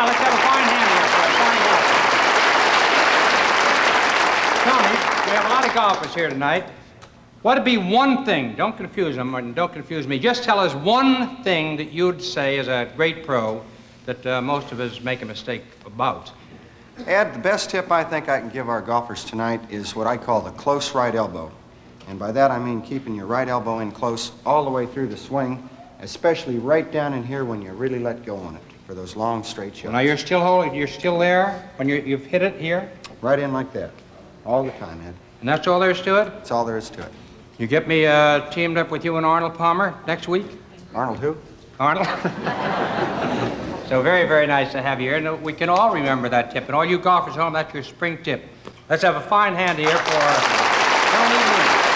on, let's have a fine hand here for a fine golfer. We have a lot of golfers here tonight. What'd be one thing? Don't confuse them, and don't confuse me. Just tell us one thing that you'd say as a great pro that uh, most of us make a mistake about. Ed, the best tip I think I can give our golfers tonight is what I call the close right elbow. And by that I mean keeping your right elbow in close all the way through the swing, especially right down in here when you really let go on it for those long straight shots. Now you're still holding, you're still there when you you've hit it here, Right in like that. All the time, Ed. and that's all there is to it. That's all there is to it. You get me uh, teamed up with you and Arnold Palmer next week, Arnold who? Arnold. so very, very nice to have you here, and we can all remember that tip. And all you golfers home, that's your spring tip. Let's have a fine hand here for.